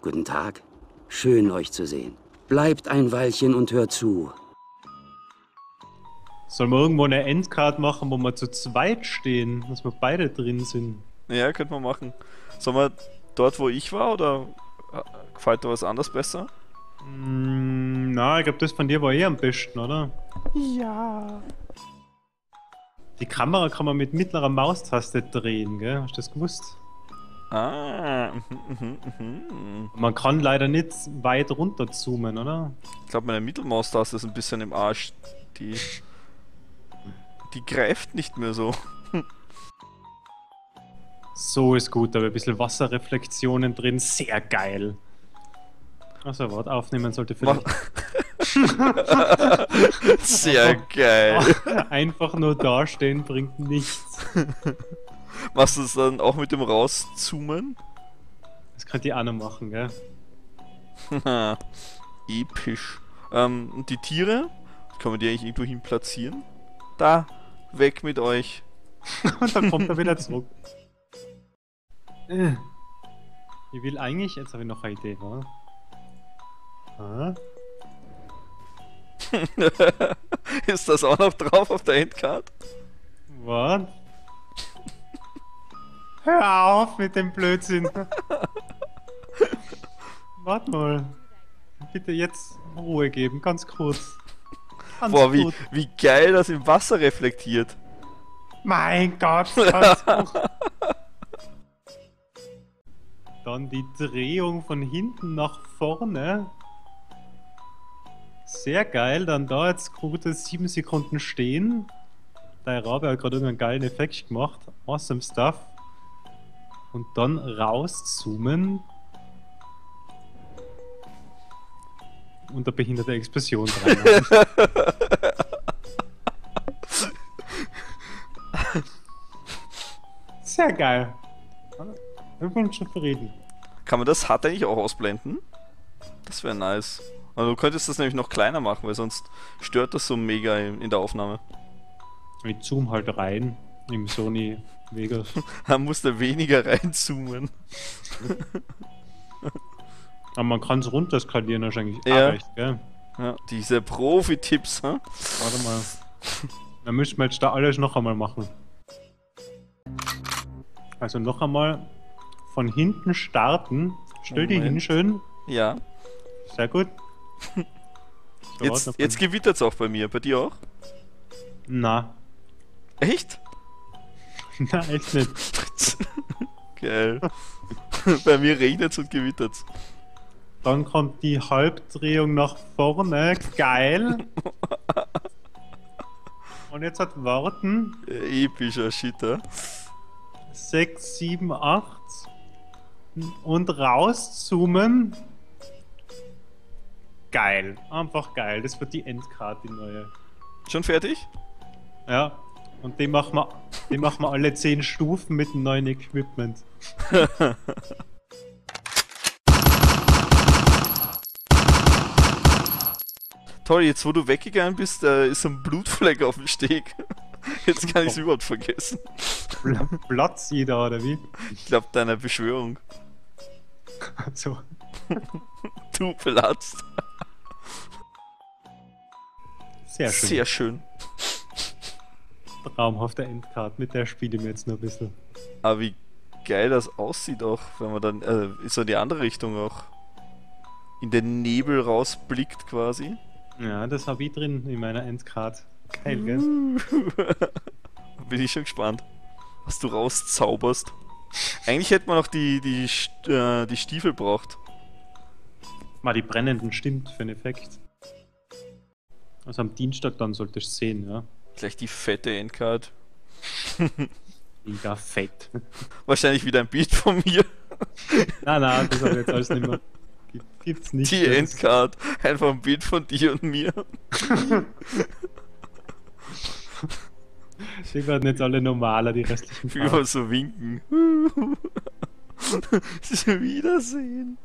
Guten Tag. Schön, euch zu sehen. Bleibt ein Weilchen und hört zu. Sollen wir irgendwo eine Endcard machen, wo wir zu zweit stehen, dass wir beide drin sind? Ja, könnte man machen. Sollen wir dort, wo ich war, oder äh, gefällt dir was anderes besser? Mm, na, ich glaube, das von dir war eh am besten, oder? Ja. Die Kamera kann man mit mittlerer Maustaste drehen, gell? Hast du das gewusst? Ah, mhm, mhm, mhm. Man kann leider nicht weit runter zoomen, oder? Ich glaube, meine Mittelmaustaste ist ein bisschen im Arsch. Die. Die greift nicht mehr so. So ist gut, aber ein bisschen Wasserreflexionen drin, sehr geil. Achso, Wort aufnehmen sollte vielleicht. Sehr geil. Einfach nur dastehen bringt nichts. Machst du es dann auch mit dem Rauszoomen? Das könnt ihr auch noch machen, gell? Episch. Ähm, und die Tiere? Kann man die eigentlich irgendwo hin platzieren? Da, weg mit euch. und dann kommt er wieder zurück. Äh. Ich will eigentlich, jetzt habe ich noch eine Idee, wa? Ah? Ist das auch noch drauf auf der Endcard? Was? Hör auf mit dem Blödsinn. Warte mal. Bitte jetzt Ruhe geben, ganz kurz. Ganz Boah, wie, wie geil das im Wasser reflektiert. Mein Gott, ganz. Dann die Drehung von hinten nach vorne. Sehr geil, dann da jetzt gute 7 Sekunden stehen. Der Rabe hat gerade irgendeinen geilen Effekt gemacht. Awesome stuff. Und dann rauszoomen. Und eine behinderte Explosion rein. Sehr geil. Ich bin schon zufrieden. Kann man das hart eigentlich auch ausblenden? Das wäre nice. Also du könntest das nämlich noch kleiner machen, weil sonst stört das so mega in, in der Aufnahme. Ich zoom halt rein im Sony Vegas. Da musst du weniger reinzoomen. Aber man kann es runterskalieren wahrscheinlich. Ja. Ah, recht, gell? Ja, diese Profi-Tipps, hm? Warte mal. Dann müssen wir jetzt da alles noch einmal machen. Also noch einmal von hinten starten. Stell dich hin Moment. schön. Ja. Sehr gut. So, Jetzt, jetzt gewittert's auch bei mir. Bei dir auch? Na. Echt? Echt nicht. Geil. bei mir regnet's und gewittert's. Dann kommt die Halbdrehung nach vorne. Geil. Und jetzt hat warten. Epischer Shitter. 6, 7, 8. Und rauszoomen. Geil. Einfach geil. Das wird die Endcard, die neue. Schon fertig? Ja. Und den machen wir, den machen wir alle 10 Stufen mit dem neuen Equipment. Toll, jetzt wo du weggegangen bist, äh, ist ein Blutfleck auf dem Steg. Jetzt kann ich's überhaupt vergessen. Pl- Platz jeder, oder wie? Ich glaube, deiner Beschwörung. So. Du platzt. Sehr schön. Sehr schön. Traumhafte Endcard. Mit der spiele ich mir jetzt nur ein bisschen. Aber wie geil das aussieht auch, wenn man dann, äh, ist so in die andere Richtung auch in den Nebel rausblickt quasi. Ja, das habe ich drin in meiner Endcard. Geil, gell? Bin ich schon gespannt, was du rauszauberst. Eigentlich hätte man noch die, die, äh, die Stiefel braucht. Mal die brennenden stimmt für einen Effekt. Also am Dienstag dann solltest du sehen, ja. Gleich die fette Endcard. Mega fett. Wahrscheinlich wieder ein Bild von mir. nein, nein, das habe ich jetzt alles nicht mehr. Gibt, gibt's nicht. Die Endcard. Einfach ein Bild von dir und mir. Die werden jetzt alle normaler, die restlichen Farben. so winken. Wiedersehen.